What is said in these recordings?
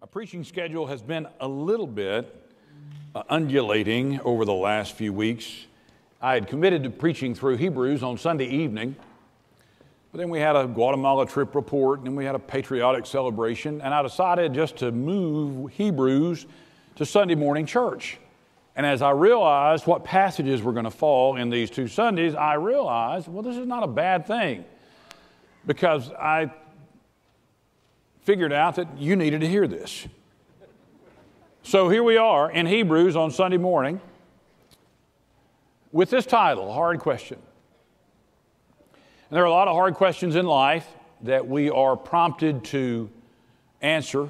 My preaching schedule has been a little bit uh, undulating over the last few weeks. I had committed to preaching through Hebrews on Sunday evening, but then we had a Guatemala trip report, and then we had a patriotic celebration, and I decided just to move Hebrews to Sunday morning church. And as I realized what passages were going to fall in these two Sundays, I realized, well, this is not a bad thing because I figured out that you needed to hear this. So here we are in Hebrews on Sunday morning with this title, Hard Question. And there are a lot of hard questions in life that we are prompted to answer.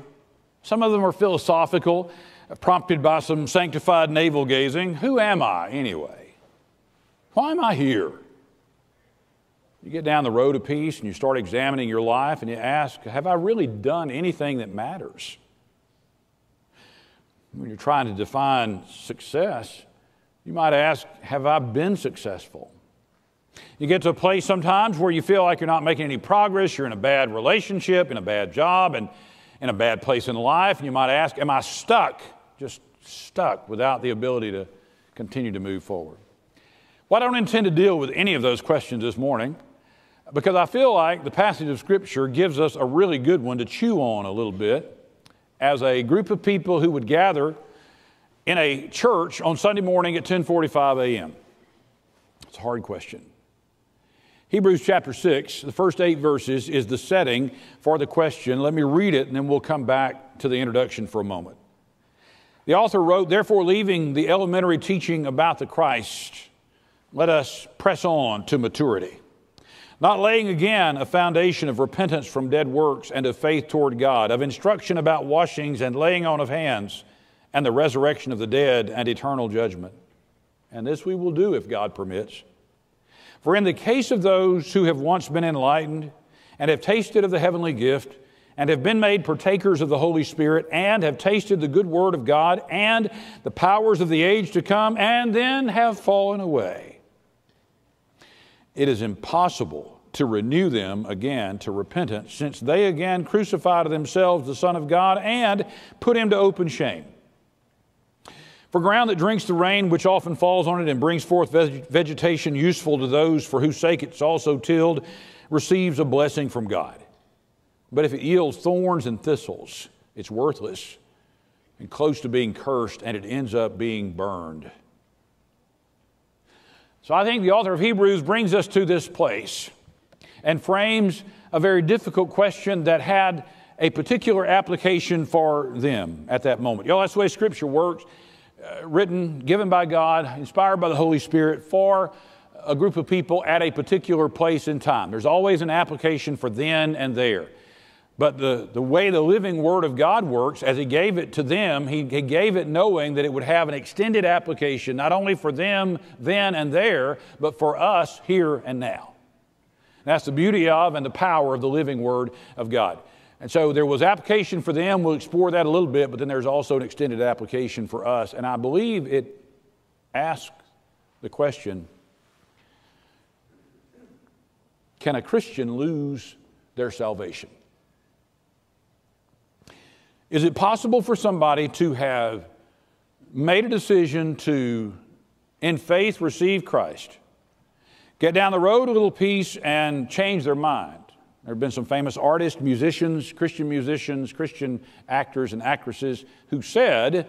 Some of them are philosophical, prompted by some sanctified navel gazing. Who am I anyway? Why am I here? You get down the road of peace and you start examining your life and you ask, Have I really done anything that matters? When you're trying to define success, you might ask, Have I been successful? You get to a place sometimes where you feel like you're not making any progress, you're in a bad relationship, in a bad job, and in a bad place in life, and you might ask, Am I stuck? Just stuck without the ability to continue to move forward. Well, I don't intend to deal with any of those questions this morning because I feel like the passage of Scripture gives us a really good one to chew on a little bit as a group of people who would gather in a church on Sunday morning at 10:45 a.m. It's a hard question. Hebrews chapter 6, the first eight verses, is the setting for the question. Let me read it and then we'll come back to the introduction for a moment. The author wrote, Therefore, leaving the elementary teaching about the Christ, let us press on to maturity not laying again a foundation of repentance from dead works and of faith toward God, of instruction about washings and laying on of hands, and the resurrection of the dead and eternal judgment. And this we will do if God permits. For in the case of those who have once been enlightened and have tasted of the heavenly gift, and have been made partakers of the Holy Spirit, and have tasted the good word of God and the powers of the age to come, and then have fallen away it is impossible to renew them again to repentance, since they again crucify to themselves the Son of God and put him to open shame. For ground that drinks the rain which often falls on it and brings forth vegetation useful to those for whose sake it's also tilled receives a blessing from God. But if it yields thorns and thistles, it's worthless and close to being cursed, and it ends up being burned. So I think the author of Hebrews brings us to this place and frames a very difficult question that had a particular application for them at that moment. You know, that's the way Scripture works uh, written, given by God, inspired by the Holy Spirit for a group of people at a particular place in time. There's always an application for then and there. But the, the way the living Word of God works, as He gave it to them, he, he gave it knowing that it would have an extended application, not only for them then and there, but for us here and now. That's the beauty of and the power of the living Word of God. And so there was application for them. We'll explore that a little bit, but then there's also an extended application for us. And I believe it asks the question can a Christian lose their salvation? Is it possible for somebody to have made a decision to, in faith, receive Christ, get down the road a little piece, and change their mind? There have been some famous artists, musicians, Christian musicians, Christian actors, and actresses who said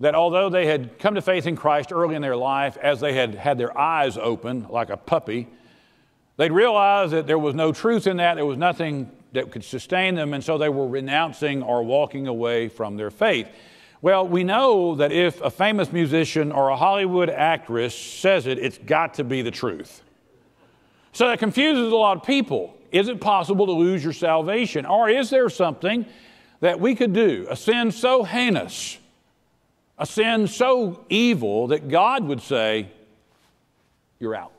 that although they had come to faith in Christ early in their life, as they had had their eyes open like a puppy, they'd realized that there was no truth in that, there was nothing that could sustain them, and so they were renouncing or walking away from their faith. Well, we know that if a famous musician or a Hollywood actress says it, it's got to be the truth. So that confuses a lot of people. Is it possible to lose your salvation? Or is there something that we could do, a sin so heinous, a sin so evil that God would say, You're out?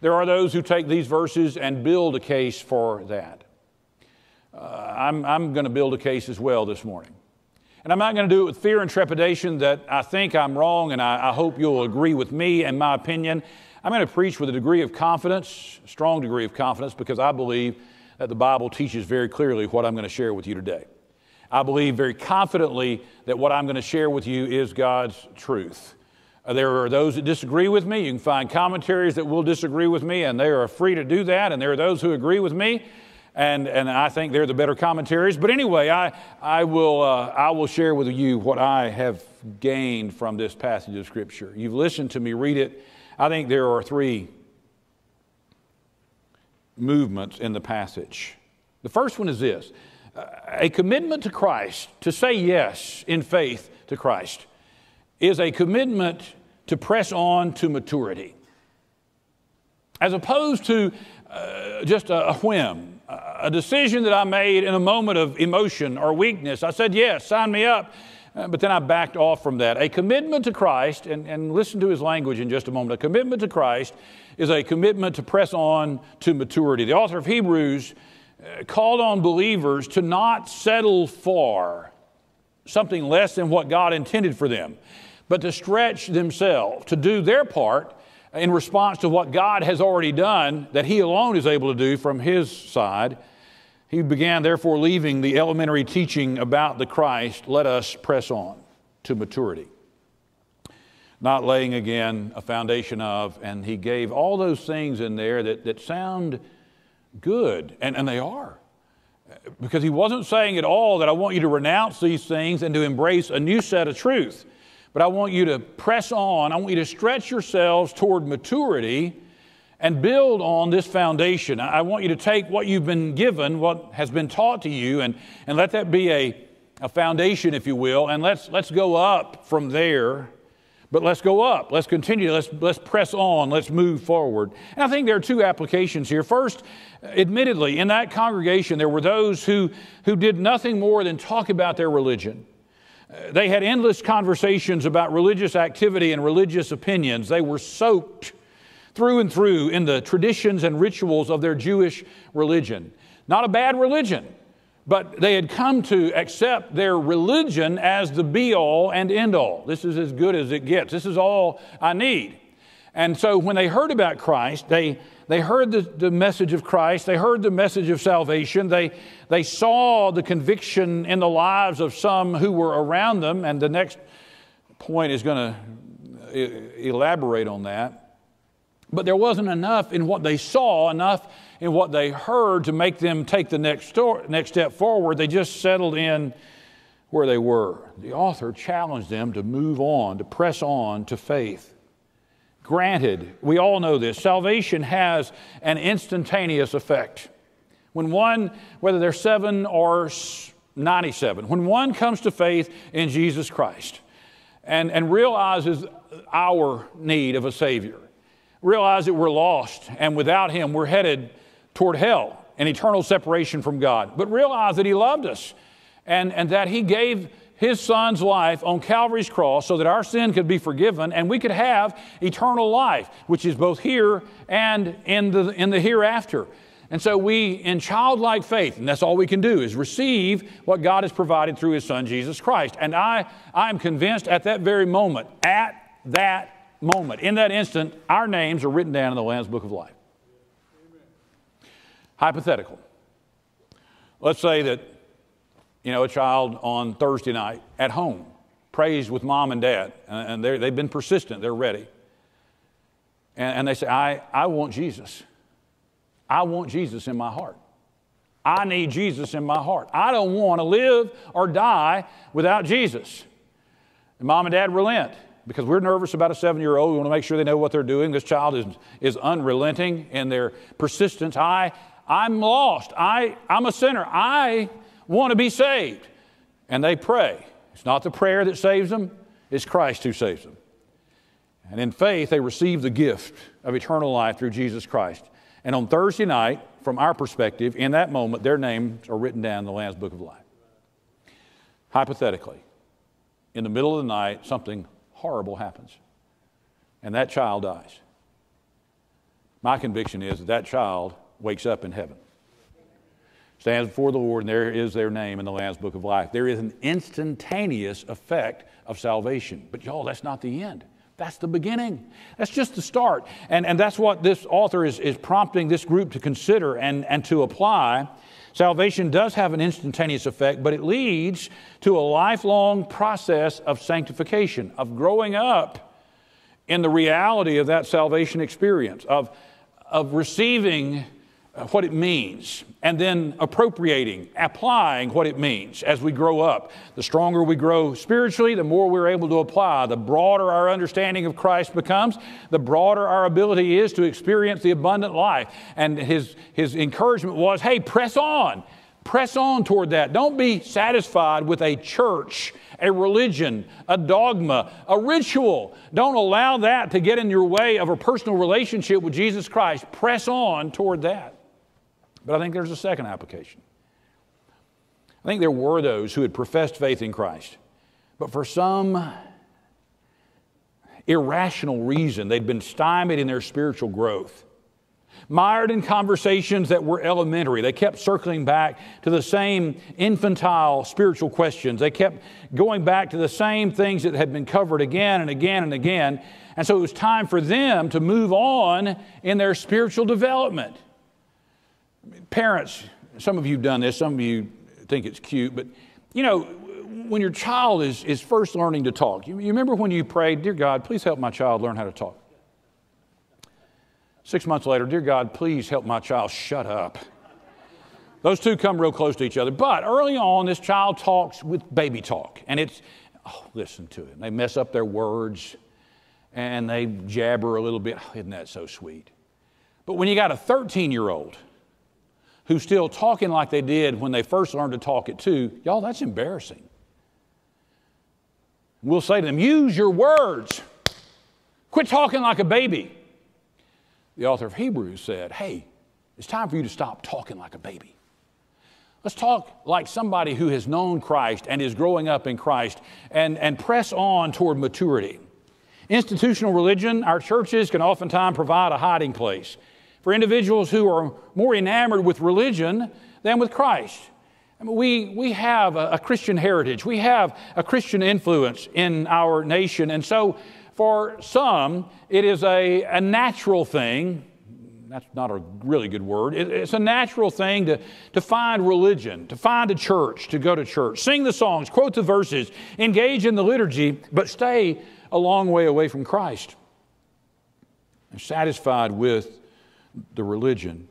There are those who take these verses and build a case for that. Uh, I'm, I'm going to build a case as well this morning. And I'm not going to do it with fear and trepidation that I think I'm wrong, and I, I hope you'll agree with me and my opinion. I'm going to preach with a degree of confidence, a strong degree of confidence, because I believe that the Bible teaches very clearly what I'm going to share with you today. I believe very confidently that what I'm going to share with you is God's truth. Uh, there are those that disagree with me. You can find commentaries that will disagree with me, and they are free to do that. And there are those who agree with me, and, and I think they're the better commentaries. But anyway, I, I, will, uh, I will share with you what I have gained from this passage of Scripture. You've listened to me read it. I think there are three movements in the passage. The first one is this a commitment to Christ, to say yes in faith to Christ, is a commitment to press on to maturity. As opposed to uh, just a, a whim, a decision that I made in a moment of emotion or weakness. I said, Yes, sign me up. Uh, but then I backed off from that. A commitment to Christ, and, and listen to his language in just a moment. A commitment to Christ is a commitment to press on to maturity. The author of Hebrews uh, called on believers to not settle for something less than what God intended for them but to stretch themselves, to do their part in response to what God has already done that He alone is able to do from His side. He began, therefore, leaving the elementary teaching about the Christ. Let us press on to maturity. Not laying again a foundation of, and He gave all those things in there that, that sound good, and, and they are. Because He wasn't saying at all that I want you to renounce these things and to embrace a new set of truth. But I want you to press on. I want you to stretch yourselves toward maturity and build on this foundation. I want you to take what you've been given, what has been taught to you, and, and let that be a, a foundation, if you will, and let's, let's go up from there. But let's go up. Let's continue. Let's, let's press on. Let's move forward. And I think there are two applications here. First, admittedly, in that congregation, there were those who, who did nothing more than talk about their religion. They had endless conversations about religious activity and religious opinions. They were soaked through and through in the traditions and rituals of their Jewish religion. Not a bad religion, but they had come to accept their religion as the be all and end all. This is as good as it gets. This is all I need. And so when they heard about Christ, they they heard the, the message of Christ, they heard the message of salvation, they, they saw the conviction in the lives of some who were around them, and the next point is going to elaborate on that. But there wasn't enough in what they saw, enough in what they heard to make them take the next, story, next step forward. They just settled in where they were. The author challenged them to move on, to press on to faith. Granted, we all know this, salvation has an instantaneous effect. When one, whether they're seven or 97, when one comes to faith in Jesus Christ and, and realizes our need of a Savior, realize that we're lost and without Him we're headed toward hell and eternal separation from God, but realize that He loved us and, and that He gave his son's life on Calvary's cross so that our sin could be forgiven and we could have eternal life, which is both here and in the, in the hereafter. And so we, in childlike faith, and that's all we can do, is receive what God has provided through His Son, Jesus Christ. And I, I am convinced at that very moment, at that moment, in that instant, our names are written down in the Lamb's Book of Life. Amen. Hypothetical. Let's say that you know, a child on Thursday night at home, prays with mom and dad, and they've been persistent, they're ready. And, and they say, I, I want Jesus. I want Jesus in my heart. I need Jesus in my heart. I don't want to live or die without Jesus. And mom and dad relent because we're nervous about a seven year old. We want to make sure they know what they're doing. This child is, is unrelenting in their persistence. I, I'm lost. I, I'm a sinner. I want to be saved. And they pray. It's not the prayer that saves them, it's Christ who saves them. And in faith, they receive the gift of eternal life through Jesus Christ. And on Thursday night, from our perspective, in that moment, their names are written down in the Lamb's Book of Life. Hypothetically, in the middle of the night, something horrible happens, and that child dies. My conviction is that that child wakes up in heaven stands before the Lord, and there is their name in the Lamb's Book of Life. There is an instantaneous effect of salvation. But, y'all, that's not the end. That's the beginning. That's just the start. And, and that's what this author is, is prompting this group to consider and, and to apply. Salvation does have an instantaneous effect, but it leads to a lifelong process of sanctification, of growing up in the reality of that salvation experience, of, of receiving what it means, and then appropriating, applying what it means as we grow up. The stronger we grow spiritually, the more we're able to apply. The broader our understanding of Christ becomes, the broader our ability is to experience the abundant life. And his, his encouragement was hey, press on. Press on toward that. Don't be satisfied with a church, a religion, a dogma, a ritual. Don't allow that to get in your way of a personal relationship with Jesus Christ. Press on toward that. But I think there's a second application. I think there were those who had professed faith in Christ, but for some irrational reason, they'd been stymied in their spiritual growth. Mired in conversations that were elementary. They kept circling back to the same infantile spiritual questions. They kept going back to the same things that had been covered again and again and again. And so it was time for them to move on in their spiritual development. Parents, some of you have done this, some of you think it's cute, but you know, when your child is, is first learning to talk, you, you remember when you prayed, Dear God, please help my child learn how to talk? Six months later, Dear God, please help my child shut up. Those two come real close to each other. But early on, this child talks with baby talk. And it's, oh, listen to it. They mess up their words and they jabber a little bit. Oh, isn't that so sweet? But when you got a 13 year old who's still talking like they did when they first learned to talk at two, y'all, that's embarrassing. We'll say to them, use your words. Quit talking like a baby. The author of Hebrews said, hey, it's time for you to stop talking like a baby. Let's talk like somebody who has known Christ and is growing up in Christ and, and press on toward maturity. Institutional religion, our churches can oftentimes provide a hiding place for individuals who are more enamored with religion than with Christ. I mean, we, we have a, a Christian heritage, we have a Christian influence in our nation, and so for some, it is a, a natural thing. That's not a really good word. It, it's a natural thing to, to find religion, to find a church, to go to church, sing the songs, quote the verses, engage in the liturgy, but stay a long way away from Christ. Satisfied with the religion.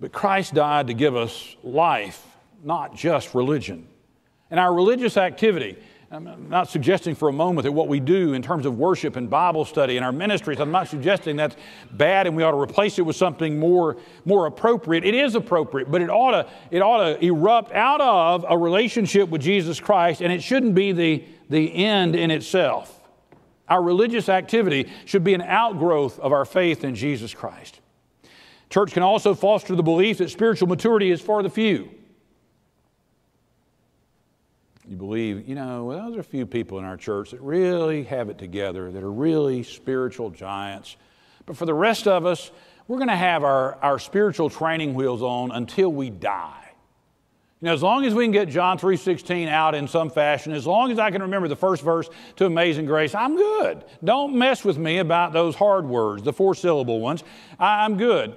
But Christ died to give us life, not just religion. And our religious activity, I'm not suggesting for a moment that what we do in terms of worship and Bible study and our ministries, I'm not suggesting that's bad and we ought to replace it with something more, more appropriate. It is appropriate, but it ought, to, it ought to erupt out of a relationship with Jesus Christ, and it shouldn't be the, the end in itself. Our religious activity should be an outgrowth of our faith in Jesus Christ. Church can also foster the belief that spiritual maturity is for the few. You believe, you know, well, there's a few people in our church that really have it together, that are really spiritual giants. But for the rest of us, we're going to have our, our spiritual training wheels on until we die. You know, as long as we can get John 3.16 out in some fashion, as long as I can remember the first verse to Amazing Grace, I'm good. Don't mess with me about those hard words, the four syllable ones. I'm good.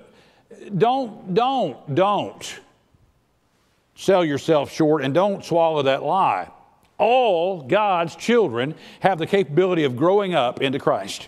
Don't, don't, don't sell yourself short and don't swallow that lie. All God's children have the capability of growing up into Christ.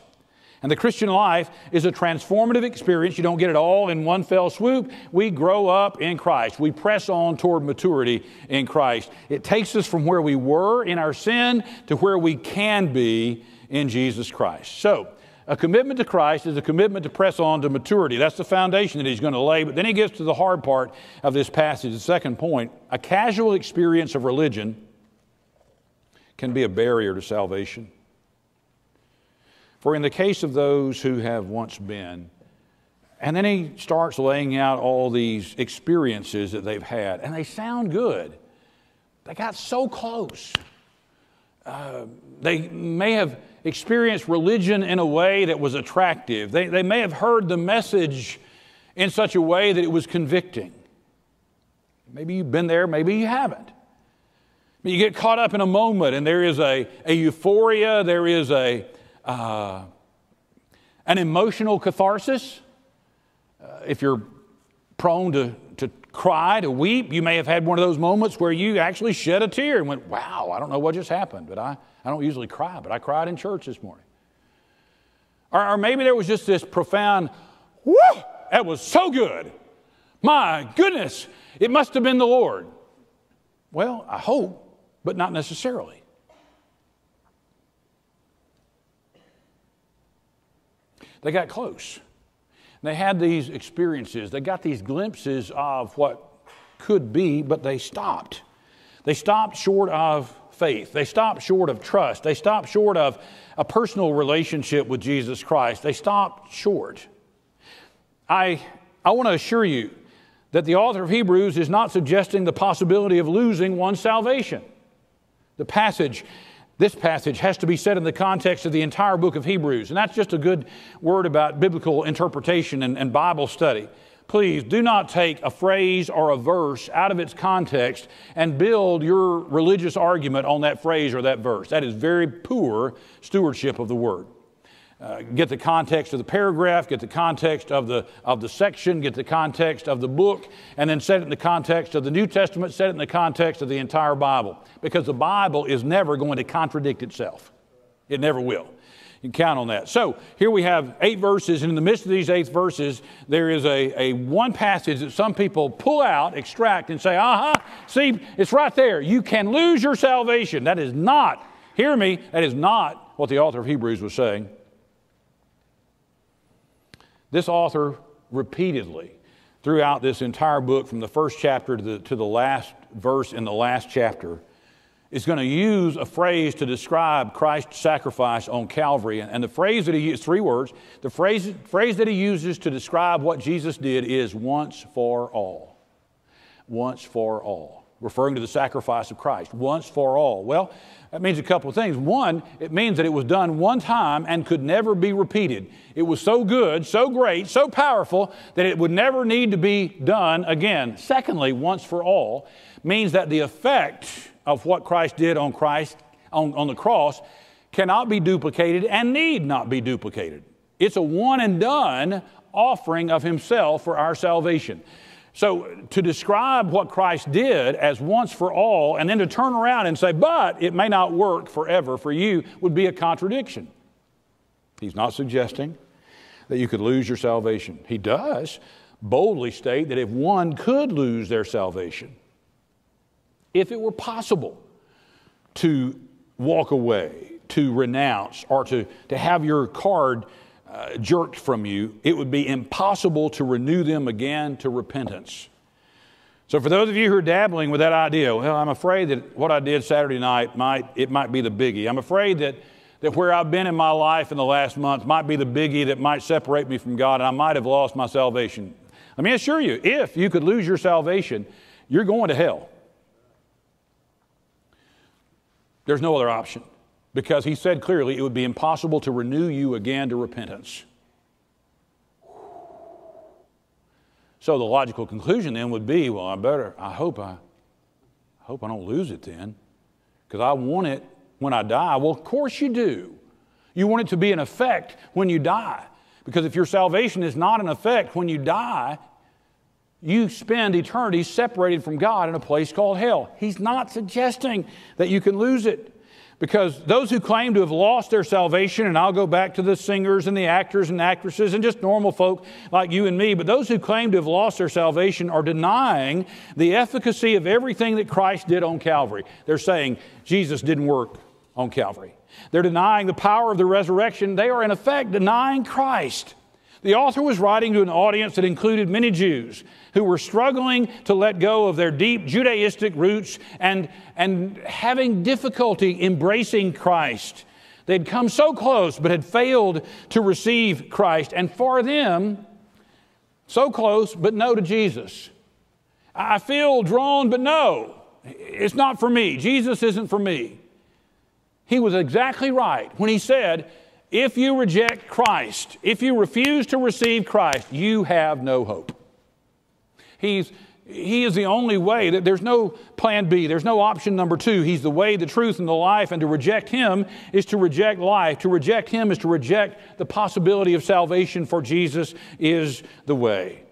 And the Christian life is a transformative experience. You don't get it all in one fell swoop. We grow up in Christ. We press on toward maturity in Christ. It takes us from where we were in our sin to where we can be in Jesus Christ. So, a commitment to Christ is a commitment to press on to maturity. That's the foundation that he's going to lay. But then he gets to the hard part of this passage, the second point. A casual experience of religion can be a barrier to salvation. For in the case of those who have once been, and then he starts laying out all these experiences that they've had, and they sound good. They got so close. Uh, they may have experienced religion in a way that was attractive. They, they may have heard the message in such a way that it was convicting. Maybe you've been there, maybe you haven't. But you get caught up in a moment, and there is a, a euphoria, there is a, uh, an emotional catharsis. Uh, if you're prone to, to cry, to weep, you may have had one of those moments where you actually shed a tear and went, Wow, I don't know what just happened, but I, I don't usually cry, but I cried in church this morning. Or, or maybe there was just this profound, whoo, that was so good. My goodness, it must have been the Lord. Well, I hope, but not necessarily. They got close. They had these experiences. They got these glimpses of what could be, but they stopped. They stopped short of faith. They stopped short of trust. They stopped short of a personal relationship with Jesus Christ. They stopped short. I, I want to assure you that the author of Hebrews is not suggesting the possibility of losing one's salvation. The passage, this passage, has to be said in the context of the entire book of Hebrews, and that's just a good word about biblical interpretation and, and Bible study. Please do not take a phrase or a verse out of its context and build your religious argument on that phrase or that verse. That is very poor stewardship of the word. Uh, get the context of the paragraph, get the context of the, of the section, get the context of the book, and then set it in the context of the New Testament, set it in the context of the entire Bible. Because the Bible is never going to contradict itself. It never will. You can count on that. So here we have eight verses, and in the midst of these eight verses, there is a, a one passage that some people pull out, extract, and say, aha, uh-huh, see, it's right there. You can lose your salvation. That is not, hear me, that is not what the author of Hebrews was saying. This author repeatedly, throughout this entire book, from the first chapter to the, to the last verse in the last chapter, is going to use a phrase to describe Christ's sacrifice on Calvary. And the phrase that he uses, three words, the phrase, phrase that he uses to describe what Jesus did is once for all. Once for all. Referring to the sacrifice of Christ. Once for all. Well, that means a couple of things. One, it means that it was done one time and could never be repeated. It was so good, so great, so powerful that it would never need to be done again. Secondly, once for all means that the effect of what Christ did on Christ on, on the cross cannot be duplicated and need not be duplicated. It's a one and done offering of himself for our salvation. So, to describe what Christ did as once for all, and then to turn around and say, but it may not work forever for you, would be a contradiction. He's not suggesting that you could lose your salvation. He does boldly state that if one could lose their salvation, if it were possible to walk away, to renounce, or to, to have your card uh, jerked from you, it would be impossible to renew them again to repentance. So, for those of you who are dabbling with that idea, well, I'm afraid that what I did Saturday night might it might be the biggie. I'm afraid that that where I've been in my life in the last month might be the biggie that might separate me from God, and I might have lost my salvation. Let me assure you, if you could lose your salvation, you're going to hell. There's no other option because he said clearly it would be impossible to renew you again to repentance. So the logical conclusion then would be, well, I better, I hope I, I hope I don't lose it then, because I want it when I die. Well, of course you do. You want it to be an effect when you die, because if your salvation is not an effect when you die, you spend eternity separated from God in a place called hell. He's not suggesting that you can lose it. Because those who claim to have lost their salvation, and I'll go back to the singers and the actors and actresses and just normal folk like you and me, but those who claim to have lost their salvation are denying the efficacy of everything that Christ did on Calvary. They're saying Jesus didn't work on Calvary. They're denying the power of the resurrection. They are, in effect, denying Christ. The author was writing to an audience that included many Jews who were struggling to let go of their deep Judaistic roots and, and having difficulty embracing Christ. They'd come so close but had failed to receive Christ. And for them, so close but no to Jesus. I feel drawn, but no, it's not for me. Jesus isn't for me. He was exactly right when he said, if you reject Christ, if you refuse to receive Christ, you have no hope. He's he is the only way. There's no plan B. There's no option number two. He's the way, the truth, and the life. And to reject him is to reject life. To reject him is to reject the possibility of salvation, for Jesus is the way.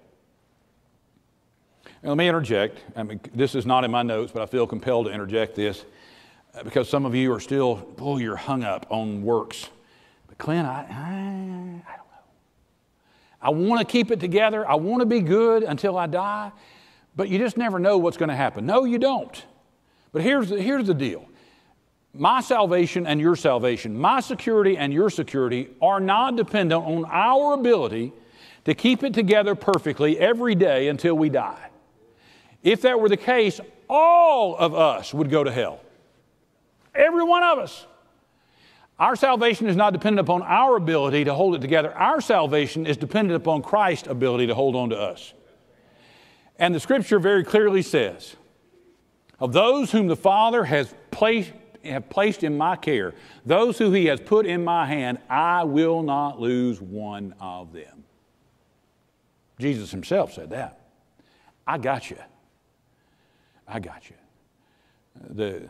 Now, let me interject. I mean, this is not in my notes, but I feel compelled to interject this uh, because some of you are still, oh, you're hung up on works. Clint, I, I, I don't know. I want to keep it together. I want to be good until I die but you just never know what's going to happen. No, you don't. But here's the, here's the deal my salvation and your salvation, my security and your security are not dependent on our ability to keep it together perfectly every day until we die. If that were the case, all of us would go to hell. Every one of us. Our salvation is not dependent upon our ability to hold it together. Our salvation is dependent upon Christ's ability to hold on to us. And the scripture very clearly says, of those whom the Father has placed, have placed in my care, those who he has put in my hand, I will not lose one of them. Jesus himself said that. I got you. I got you. The,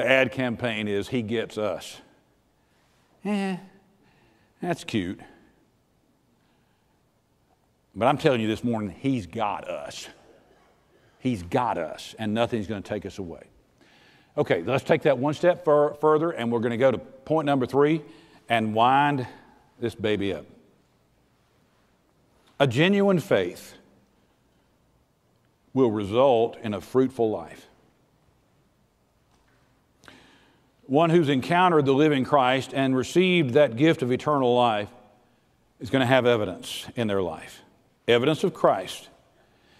the ad campaign is He gets us. Eh, that's cute. But I'm telling you this morning, He's got us. He's got us, and nothing's going to take us away. Okay, let's take that one step fur- further, and we're going to go to point number three and wind this baby up. A genuine faith will result in a fruitful life. One who's encountered the living Christ and received that gift of eternal life is going to have evidence in their life evidence of Christ.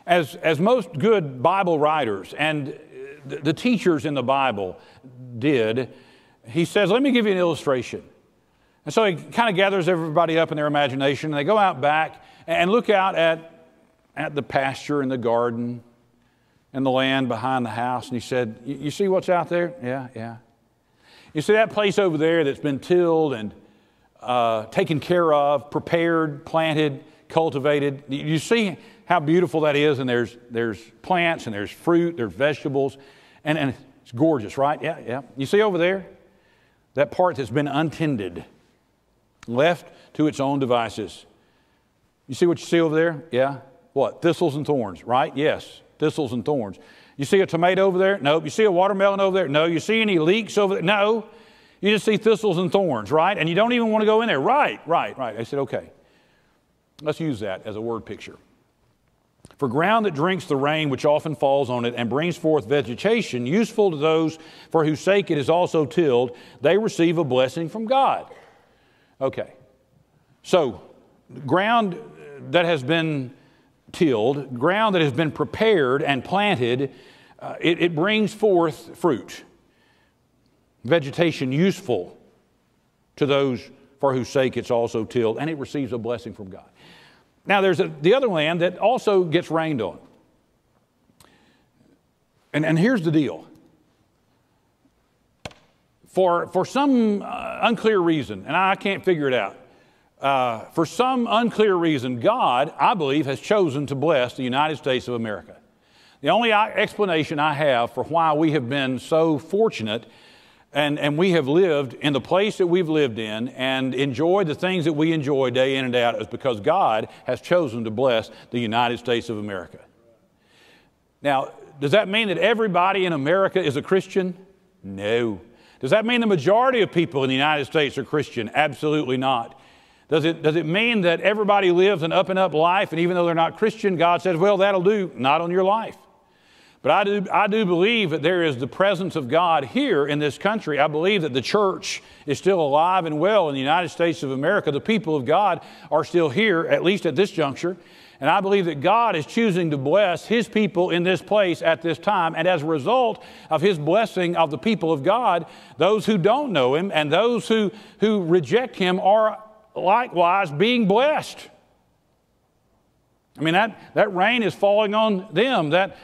As, as most good Bible writers and the, teachers in the Bible did, he says, Let me give you an illustration. And so he kind of gathers everybody up in their imagination, and they go out back and look out at, at the pasture and the garden and the land behind the house. And he said, You see what's out there? Yeah, yeah. You see that place over there that's been tilled and uh, taken care of, prepared, planted cultivated. You see how beautiful that is, and there's, there's plants, and there's fruit, there's vegetables, and, and it's gorgeous, right? Yeah, yeah. You see over there? That part that's been untended, left to its own devices. You see what you see over there? Yeah. What? Thistles and thorns, right? Yes, thistles and thorns. You see a tomato over there? Nope. You see a watermelon over there? No. You see any leeks over there? No. You just see thistles and thorns, right? And you don't even want to go in there. Right, right, right. I said, okay. Let's use that as a word picture. For ground that drinks the rain which often falls on it and brings forth vegetation, useful to those for whose sake it is also tilled, they receive a blessing from God. Okay. So, ground that has been tilled, ground that has been prepared and planted, uh, it, it brings forth fruit. Vegetation useful to those for whose sake it's also tilled, and it receives a blessing from God. Now, there's a, the other land that also gets rained on. And, and here's the deal. For, for some uh, unclear reason, and I can't figure it out, uh, for some unclear reason, God, I believe, has chosen to bless the United States of America. The only explanation I have for why we have been so fortunate and, and we have lived in the place that we've lived in and enjoyed the things that we enjoy day in and out is because God has chosen to bless the United States of America. Now, does that mean that everybody in America is a Christian? No. Does that mean the majority of people in the United States are Christian? Absolutely not. Does it, does it mean that everybody lives an up and up life and even though they're not Christian, God says, well, that'll do? Not on your life. But I do, I do believe that there is the presence of God here in this country. I believe that the church is still alive and well in the United States of America. The people of God are still here, at least at this juncture. And I believe that God is choosing to bless His people in this place at this time. And as a result of His blessing of the people of God, those who don't know Him and those who, who reject Him are likewise being blessed. I mean, that, that rain is falling on them. That,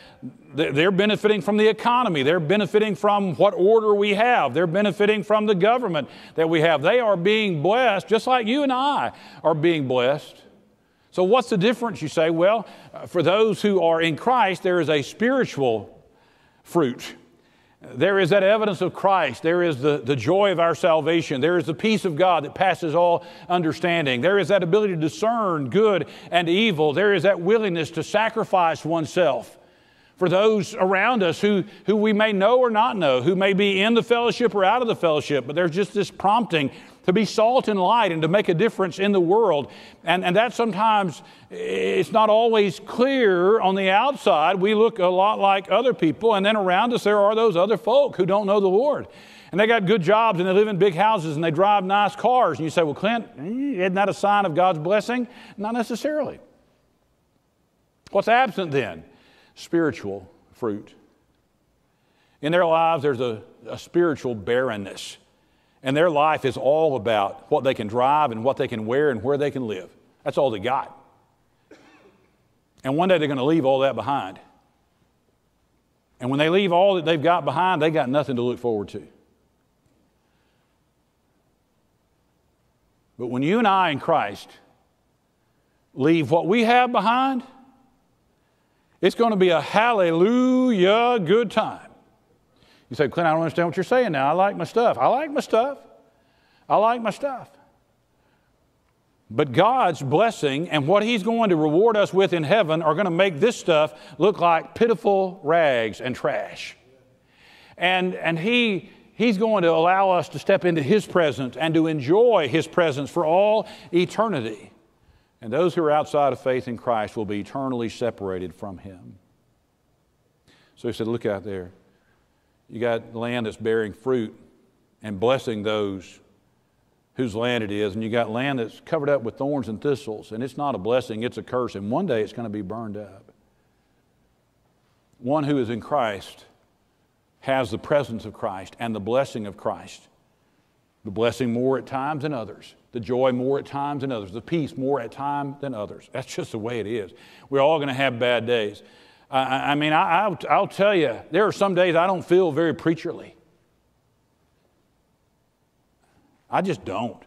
they're benefiting from the economy. They're benefiting from what order we have. They're benefiting from the government that we have. They are being blessed just like you and I are being blessed. So, what's the difference? You say, well, uh, for those who are in Christ, there is a spiritual fruit. There is that evidence of Christ. There is the, the joy of our salvation. There is the peace of God that passes all understanding. There is that ability to discern good and evil. There is that willingness to sacrifice oneself for those around us who, who we may know or not know, who may be in the fellowship or out of the fellowship, but there's just this prompting to be salt and light and to make a difference in the world. And, and that sometimes it's not always clear on the outside. We look a lot like other people, and then around us there are those other folk who don't know the Lord. And they got good jobs and they live in big houses and they drive nice cars. And you say, well, Clint, isn't that a sign of God's blessing? Not necessarily. What's absent then? Spiritual fruit. In their lives, there's a, a spiritual barrenness. And their life is all about what they can drive and what they can wear and where they can live. That's all they got. And one day they're going to leave all that behind. And when they leave all that they've got behind, they got nothing to look forward to. But when you and I in Christ leave what we have behind, it's going to be a hallelujah good time. You say, Clint, I don't understand what you're saying now. I like my stuff. I like my stuff. I like my stuff. But God's blessing and what He's going to reward us with in heaven are going to make this stuff look like pitiful rags and trash. And, and he, He's going to allow us to step into His presence and to enjoy His presence for all eternity. And those who are outside of faith in Christ will be eternally separated from Him. So He said, Look out there. You got land that's bearing fruit and blessing those whose land it is, and you got land that's covered up with thorns and thistles, and it's not a blessing, it's a curse, and one day it's going to be burned up. One who is in Christ has the presence of Christ and the blessing of Christ. The blessing more at times than others, the joy more at times than others, the peace more at times than others. That's just the way it is. We're all going to have bad days. I, I mean, I, will I'll tell you, there are some days I don't feel very preacherly. I just don't.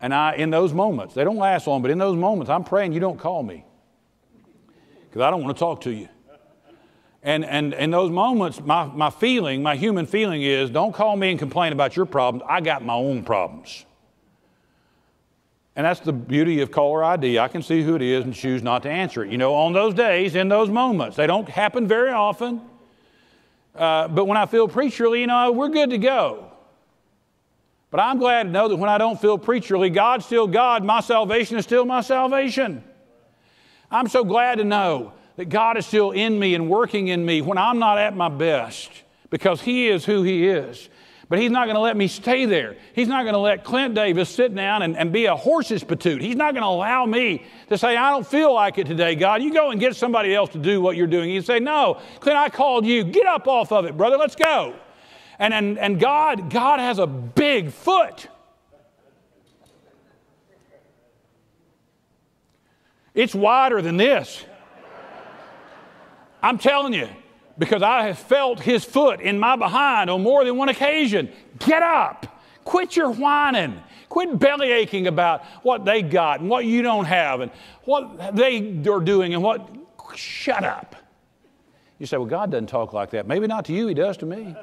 And I, in those moments, they don't last long, but in those moments, I'm praying you don't call me because I don't want to talk to you. And, and in those moments, my, my feeling, my human feeling is don't call me and complain about your problems. I got my own problems. And that's the beauty of caller ID. I can see who it is and choose not to answer it. You know, on those days, in those moments, they don't happen very often. Uh, but when I feel preacherly, you know, we're good to go. But I'm glad to know that when I don't feel preacherly, God's still God. My salvation is still my salvation. I'm so glad to know that God is still in me and working in me when I'm not at my best because He is who He is. But he's not going to let me stay there. He's not going to let Clint Davis sit down and, and be a horse's patoot. He's not going to allow me to say, I don't feel like it today, God. You go and get somebody else to do what you're doing. He'd say, No, Clint, I called you. Get up off of it, brother. Let's go. And, and, and God, God has a big foot. It's wider than this. I'm telling you, because I have felt his foot in my behind on more than one occasion. Get up. Quit your whining. Quit belly aching about what they got and what you don't have and what they are doing and what. Shut up. You say, well, God doesn't talk like that. Maybe not to you, He does to me.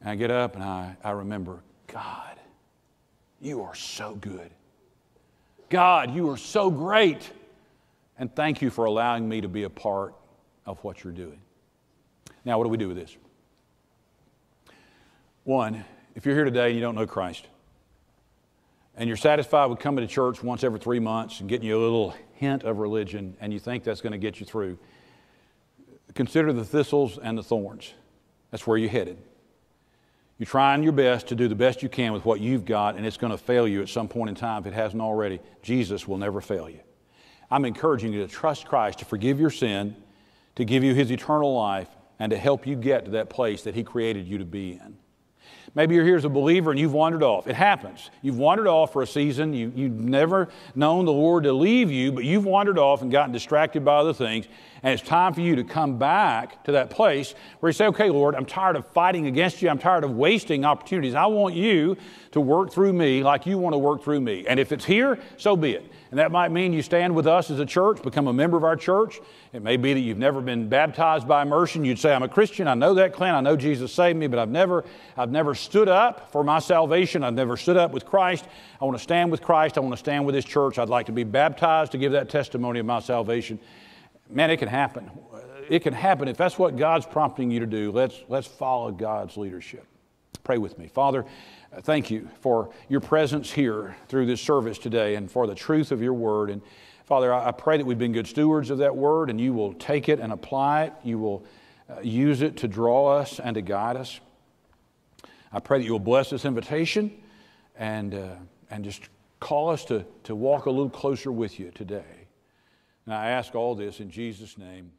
and I get up and I, I remember, God, you are so good. God, you are so great. And thank you for allowing me to be a part of what you're doing. Now, what do we do with this? One, if you're here today and you don't know Christ, and you're satisfied with coming to church once every three months and getting you a little hint of religion, and you think that's going to get you through, consider the thistles and the thorns. That's where you're headed. You're trying your best to do the best you can with what you've got, and it's going to fail you at some point in time if it hasn't already. Jesus will never fail you. I'm encouraging you to trust Christ to forgive your sin, to give you his eternal life, and to help you get to that place that he created you to be in. Maybe you're here as a believer and you've wandered off. It happens. You've wandered off for a season. You, you've never known the Lord to leave you, but you've wandered off and gotten distracted by other things. And it's time for you to come back to that place where you say, okay, Lord, I'm tired of fighting against you. I'm tired of wasting opportunities. I want you to work through me like you want to work through me. And if it's here, so be it. And that might mean you stand with us as a church, become a member of our church. It may be that you've never been baptized by immersion. You'd say, I'm a Christian. I know that, Clint. I know Jesus saved me, but I've never, I've never stood up for my salvation. I've never stood up with Christ. I want to stand with Christ. I want to stand with His church. I'd like to be baptized to give that testimony of my salvation. Man, it can happen. It can happen. If that's what God's prompting you to do, let's, let's follow God's leadership. Pray with me. Father, thank you for your presence here through this service today and for the truth of your word. And Father, I pray that we've been good stewards of that word and you will take it and apply it. You will uh, use it to draw us and to guide us. I pray that you will bless this invitation and, uh, and just call us to, to walk a little closer with you today. And I ask all this in Jesus' name.